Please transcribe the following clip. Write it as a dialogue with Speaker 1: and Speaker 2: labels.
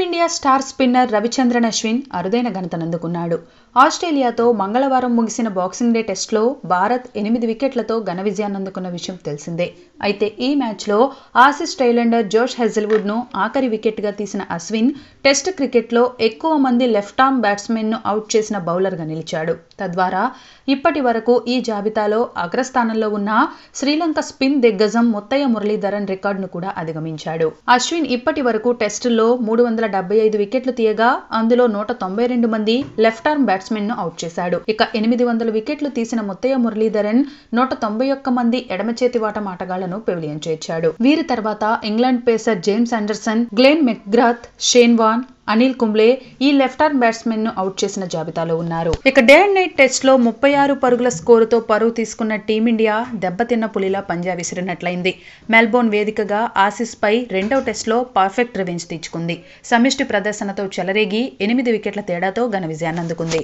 Speaker 1: Team India star spinner Ravichandran Ashwin అరుదైన ఘనతనందుకున్నాడు ఆస్ట్రేలియాతో మంగళవారం ముగిసిన బాక్సింగ్ డే టెస్ట్లో భారత్ ఎనిమిది వికెట్లతో ఘన విజయాన్నందుకున్న విషయం తెలిసిందే. అయితే ఈ మ్యాచ్లో ఆసిస్ టైలెండర్ జోష్ హెజల్వుడ్ను ఆఖరి వికెట్గా తీసిన అశ్విన్ టెస్ట్ క్రికెట్లో ఎక్కువ మంది లెఫ్ట్ ఆర్మ్ బ్యాట్స్మెన్ను అవుట్ చేసిన బౌలర్గా నిలిచాడు. తద్వారా ఇప్పటి వరకు ఈ జాబితాలో అగ్రస్థానంలో ఉన్న శ్రీలంక స్పిన్ దిగ్గజం ముత్తయ్య మురళీధరన్ రికార్డును కూడా అధిగమించాడు. అశ్విన్ ఇప్పటి వరకు టెస్టుల్లో మూడు వందల డెబ్బై ఐదు వికెట్లు తీయగా అందులో నూట తొంభై రెండు మంది లెఫ్ట్ ఆర్మ్ బ్యాట్స్మెన్ను అవుట్ చేశాడు. ఇక ఎనిమిది వందల వికెట్లు తీసిన ముత్తయ్య మురళీధరన్ నూట తొంభై ఒక్క మంది ఎడమ చేతివాట ఆటగాళ్ళను పెవిలియం చేర్చాడు. వీరి తర్వాత England pacer James Anderson Glenn McGrath Shane Warne Anil Kumble ఈ లెఫ్ట్ ఆర్మ్ బ్యాట్స్మెన్ను అవుట్ చేసిన జాబితాలో ఉన్నారు. ఇక డే అండ్ నైట్ టెస్ట్లో ముప్పై ఆరు పరుగుల స్కోరుతో పరువు తీసుకున్న టీమిండియా దెబ్బతిన్న పులిలా పంజా విసిరినట్లయింది. మెల్బోర్న్ వేదికగా ఆసిస్ పై రెండవ టెస్ట్లో పర్ఫెక్ట్ రివెంజ్ తీర్చుకుంది సమిష్టి ప్రదర్శనతో చెలరేగి ఎనిమిది వికెట్ల తేడాతో ఘన విజయాన్ని అందుకుంది.